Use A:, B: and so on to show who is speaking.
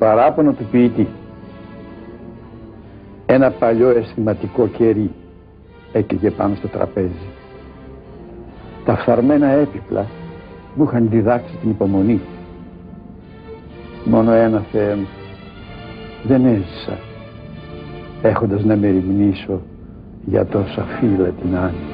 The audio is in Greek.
A: παράπονο του ποιητή. Ένα παλιό αισθηματικό κερί έκλειγε πάνω στο τραπέζι. Τα φθαρμένα έπιπλα μου είχαν διδάξει την υπομονή. Μόνο ένα Θεέ μου, δεν έζησα έχοντας να μεριμνήσω για τόσα φύλλα την άνοιξη.